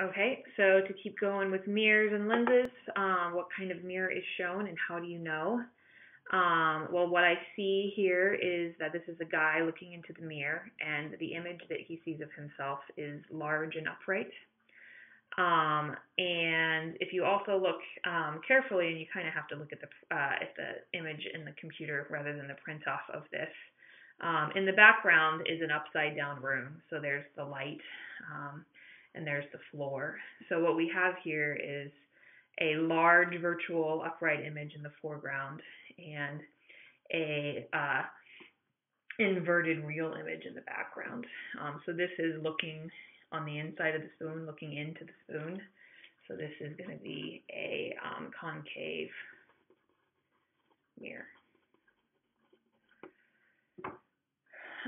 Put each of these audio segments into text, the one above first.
Okay, so to keep going with mirrors and lenses, um, what kind of mirror is shown and how do you know? Um, well, what I see here is that this is a guy looking into the mirror, and the image that he sees of himself is large and upright. Um, and if you also look um, carefully, and you kind of have to look at the uh, at the image in the computer rather than the print off of this. Um, in the background is an upside down room, so there's the light. And there's the floor. So what we have here is a large virtual upright image in the foreground and a uh, inverted real image in the background. Um, so this is looking on the inside of the spoon, looking into the spoon. So this is going to be a um, concave mirror.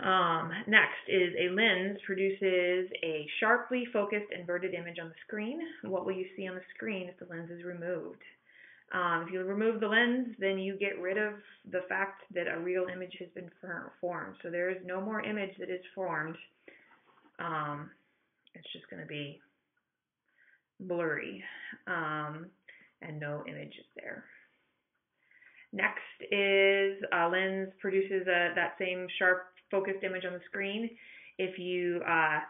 Um, next is a lens produces a sharply focused inverted image on the screen. What will you see on the screen if the lens is removed? Um, if you remove the lens, then you get rid of the fact that a real image has been formed. So there is no more image that is formed. Um, it's just going to be blurry um, and no image is there. Next is a lens produces a, that same sharp focused image on the screen. If you uh,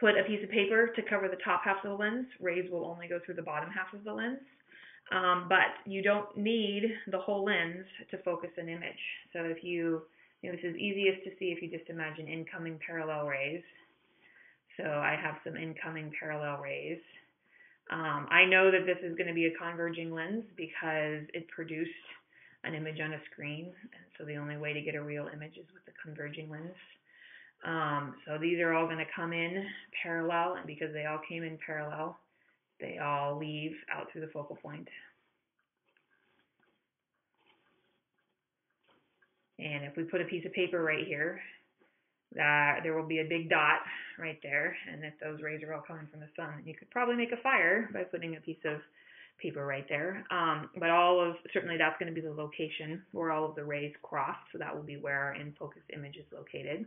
put a piece of paper to cover the top half of the lens, rays will only go through the bottom half of the lens. Um, but you don't need the whole lens to focus an image. So if you, you know, this is easiest to see if you just imagine incoming parallel rays. So I have some incoming parallel rays. Um, I know that this is going to be a converging lens because it produced an image on a screen. And so the only way to get a real image is with the converging lens. Um, so these are all going to come in parallel, and because they all came in parallel, they all leave out through the focal point. And if we put a piece of paper right here, that there will be a big dot right there, and if those rays are all coming from the sun, you could probably make a fire by putting a piece of paper right there. Um, but all of, certainly that's going to be the location where all of the rays cross, so that will be where our in focus image is located.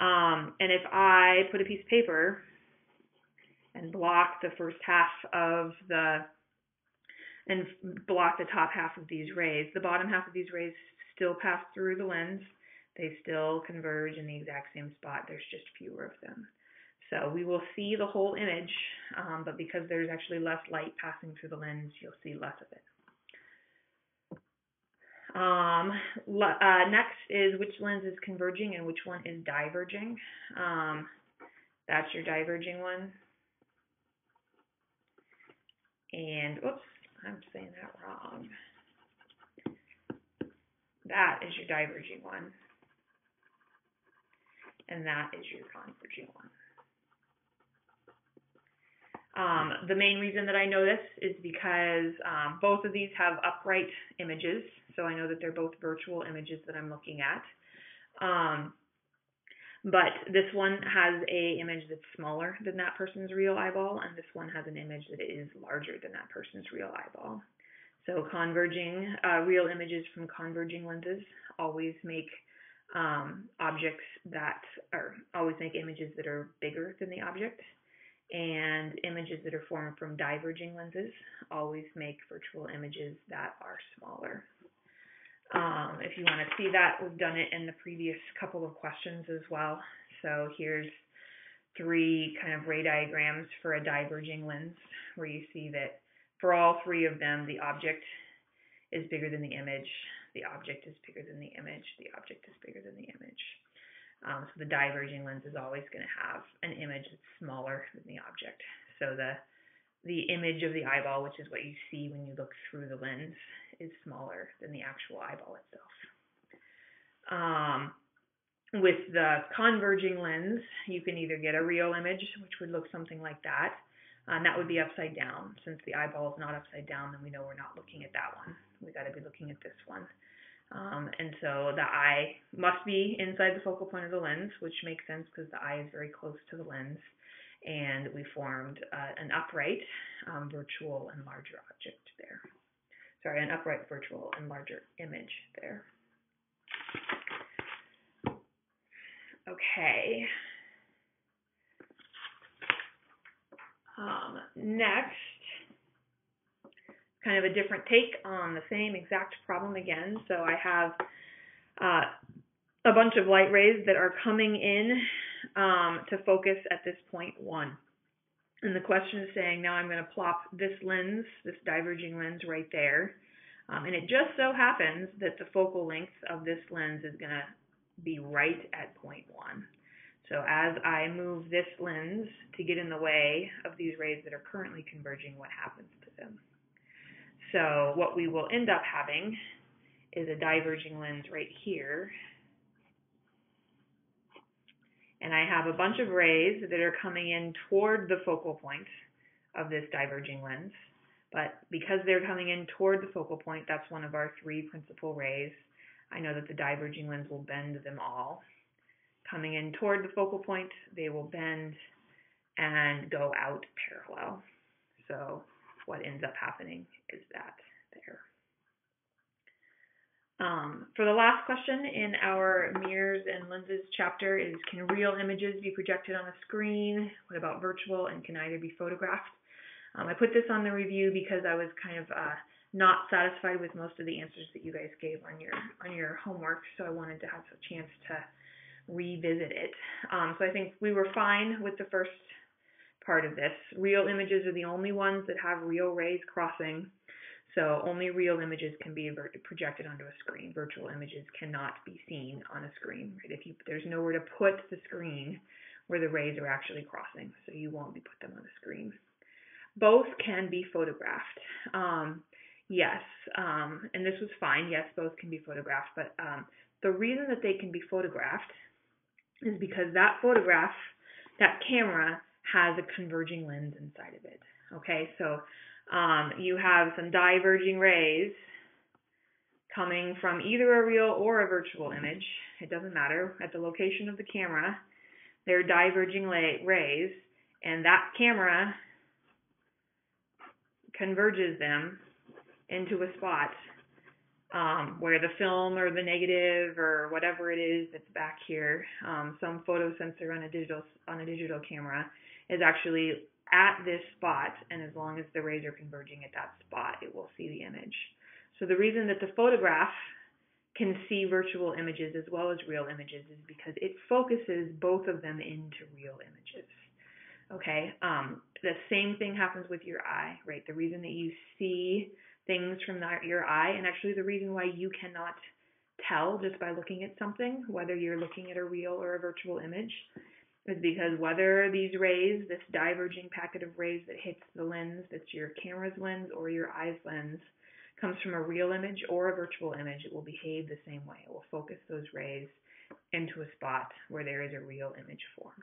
Um, and if I put a piece of paper and block the first half of the, and block the top half of these rays, the bottom half of these rays still pass through the lens. They still converge in the exact same spot. There's just fewer of them. So we will see the whole image, um, but because there's actually less light passing through the lens, you'll see less of it. Um, uh, next is which lens is converging and which one is diverging. Um, that's your diverging one. And, oops, I'm saying that wrong. That is your diverging one. And that is your converging one. Um, the main reason that I know this is because um, both of these have upright images, so I know that they're both virtual images that I'm looking at. Um, but this one has a image that's smaller than that person's real eyeball, and this one has an image that is larger than that person's real eyeball. So converging uh, real images from converging lenses always make um, objects that are always make images that are bigger than the object and images that are formed from diverging lenses always make virtual images that are smaller. Um, if you want to see that, we've done it in the previous couple of questions as well. So here's three kind of ray diagrams for a diverging lens where you see that for all three of them, the object is bigger than the image, the object is bigger than the image, the object is bigger than the image. Um, so the diverging lens is always going to have an image that's smaller than the object. So the the image of the eyeball, which is what you see when you look through the lens, is smaller than the actual eyeball itself. Um, with the converging lens, you can either get a real image, which would look something like that, and that would be upside down. Since the eyeball is not upside down, then we know we're not looking at that one. We got to be looking at this one. Um, and so the eye must be inside the focal point of the lens, which makes sense because the eye is very close to the lens. And we formed uh, an upright um, virtual and larger object there. Sorry, an upright virtual and larger image there. Okay. next, kind of a different take on the same exact problem again. So I have uh, a bunch of light rays that are coming in um, to focus at this point one. And the question is saying now I'm going to plop this lens, this diverging lens right there. Um, and it just so happens that the focal length of this lens is going to be right at point one. So as I move this lens to get in the way of these rays that are currently converging, what happens to them? So what we will end up having is a diverging lens right here. And I have a bunch of rays that are coming in toward the focal point of this diverging lens. But because they're coming in toward the focal point, that's one of our three principal rays. I know that the diverging lens will bend them all. Coming in toward the focal point, they will bend and go out parallel. So what ends up happening is that there. Um, for the last question in our mirrors and lenses chapter is can real images be projected on a screen? What about virtual and can either be photographed? Um, I put this on the review because I was kind of uh, not satisfied with most of the answers that you guys gave on your on your homework, so I wanted to have a chance to revisit it. Um, so I think we were fine with the first part of this. Real images are the only ones that have real rays crossing. So only real images can be projected onto a screen. Virtual images cannot be seen on a screen. Right? If you, there's nowhere to put the screen where the rays are actually crossing, so you won't be put them on a screen. Both can be photographed. Um, yes, um, and this was fine. Yes, both can be photographed, but um, the reason that they can be photographed is because that photograph, that camera, has a converging lens inside of it. Okay, so um, you have some diverging rays coming from either a real or a virtual image. It doesn't matter. At the location of the camera, they're diverging rays, and that camera converges them into a spot um, where the film or the negative or whatever it is that's back here, um, some photo sensor on a digital on a digital camera is actually at this spot, and as long as the rays are converging at that spot, it will see the image. So the reason that the photograph can see virtual images as well as real images is because it focuses both of them into real images. Okay, um, the same thing happens with your eye, right? The reason that you see things from that, your eye, and actually the reason why you cannot tell just by looking at something, whether you're looking at a real or a virtual image, is because whether these rays, this diverging packet of rays that hits the lens, that's your camera's lens or your eye's lens, comes from a real image or a virtual image, it will behave the same way. It will focus those rays into a spot where there is a real image formed.